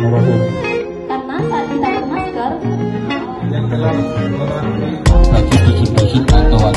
Karena saat kita bermasker. Yang telah memenuhi bagi gigi-gigi atau